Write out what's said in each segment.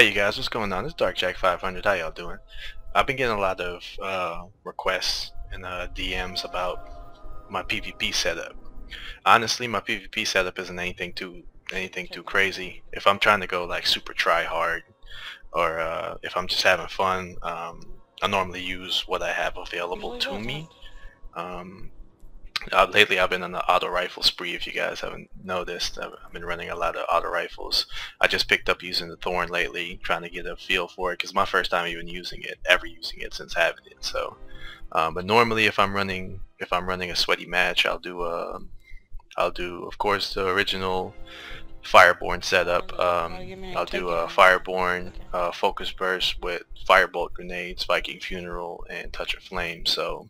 Hey you guys, what's going on? It's is Darkjak 500. How y'all doing? I've been getting a lot of uh, requests and uh, DMs about my PvP setup. Honestly, my PvP setup isn't anything too anything too crazy. If I'm trying to go like super try hard, or uh, if I'm just having fun, um, I normally use what I have available to me. Um, uh, lately I've been on the auto rifle spree if you guys haven't noticed. I've, I've been running a lot of auto rifles. I just picked up using the Thorn lately, trying to get a feel for it because my first time even using it, ever using it since having it. So, um, but normally if I'm running if I'm running a sweaty match, I'll do a I'll do of course the original Fireborn setup. Um, I'll do a Fireborn uh, focus burst with Firebolt grenades, Viking Funeral, and Touch of Flame. So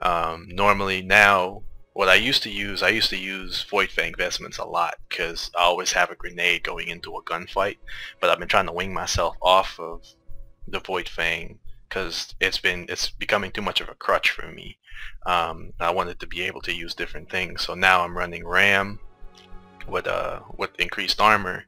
um, normally now, what I used to use, I used to use Void Fang vestments a lot because I always have a grenade going into a gunfight. But I've been trying to wing myself off of the Void Fang because it's been it's becoming too much of a crutch for me. Um, I wanted to be able to use different things, so now I'm running Ram with uh with increased armor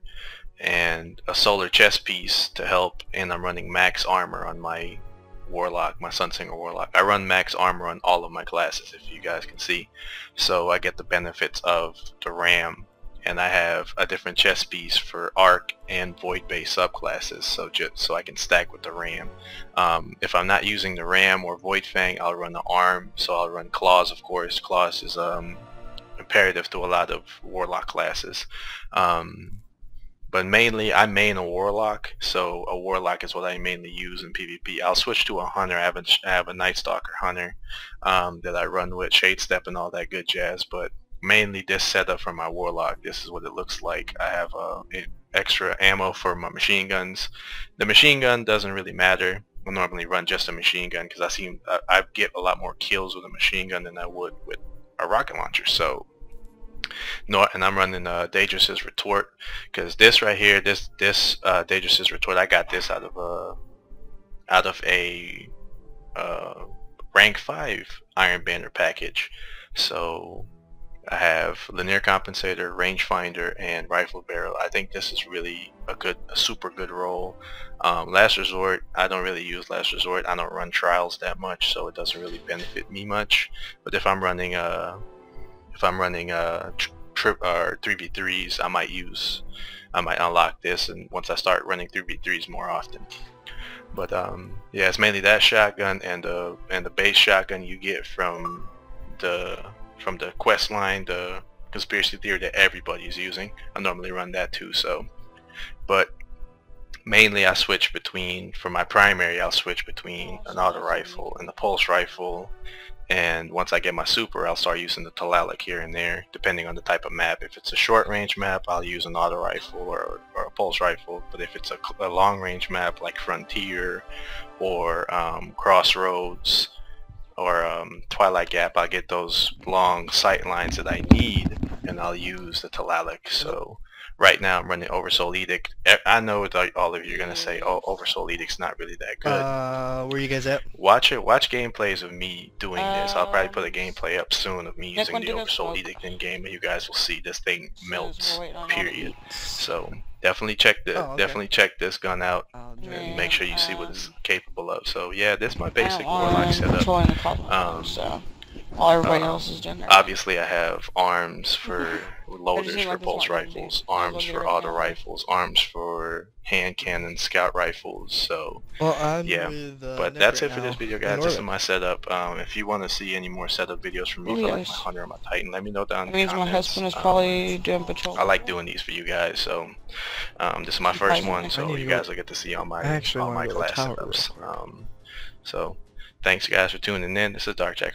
and a solar chest piece to help, and I'm running max armor on my Warlock, my Sunsinger Warlock. I run max armor on all of my classes, if you guys can see. So I get the benefits of the RAM, and I have a different chest piece for Arc and Void Base subclasses, so just so I can stack with the RAM. Um, if I'm not using the RAM or Void Fang, I'll run the Arm, so I'll run Claws, of course. Claws is um, imperative to a lot of Warlock classes. Um, but mainly I main a warlock so a warlock is what I mainly use in PvP. I'll switch to a hunter. I have a, I have a Night Stalker hunter um, that I run with shade step and all that good jazz but mainly this setup for my warlock this is what it looks like. I have uh, extra ammo for my machine guns. The machine gun doesn't really matter. I normally run just a machine gun because I seem I, I get a lot more kills with a machine gun than I would with a rocket launcher so no, and I'm running uh, Deidris's Retort because this right here, this this uh, Deidris's Retort, I got this out of a uh, out of a uh, rank five Iron Banner package. So I have linear compensator, rangefinder, and rifle barrel. I think this is really a good, a super good role. Um, last resort, I don't really use last resort. I don't run trials that much, so it doesn't really benefit me much. But if I'm running a uh, if I'm running uh, trip or 3v3s, I might use, I might unlock this, and once I start running 3v3s more often. But um, yeah, it's mainly that shotgun and the and the base shotgun you get from the from the quest line, the conspiracy theory that everybody is using. I normally run that too. So, but mainly I switch between for my primary I'll switch between an auto rifle and the pulse rifle and once I get my super I'll start using the Tlaloc here and there depending on the type of map. If it's a short range map I'll use an auto rifle or, or a pulse rifle. But if it's a, a long range map like Frontier or um, Crossroads or um, Twilight Gap I'll get those long sight lines that I need and I'll use the Tlaloc so right now I'm running Oversoul Edict. I know all of you are gonna say, "Oh, Oversoul Edict's not really that good." Uh, where you guys at? Watch it. Watch gameplays of me doing uh, this. I'll probably put a gameplay up soon of me using the Oversoul Edict in game, and you guys will see this thing melts. Period. So definitely check the oh, okay. definitely check this gun out oh, and make sure you see what it's capable of. So yeah, this is my basic warlock setup. Um, so. While everybody uh, else is doing their Obviously, I have arms for loaders for pulse rifles, arms for auto rifles, arms for hand cannon scout rifles. So, well, yeah. With, uh, but that's it for this video, guys. This is my setup. Um, if you want to see any more setup videos from me oh, for like my Hunter or my Titan, let me know down in the means comments. my husband is probably um, doing patrol. I like doing these for you guys. So, um, this is my first one, so you guys will get to see all my all my class setups. Um, so, thanks guys for tuning in. This is Darkjak.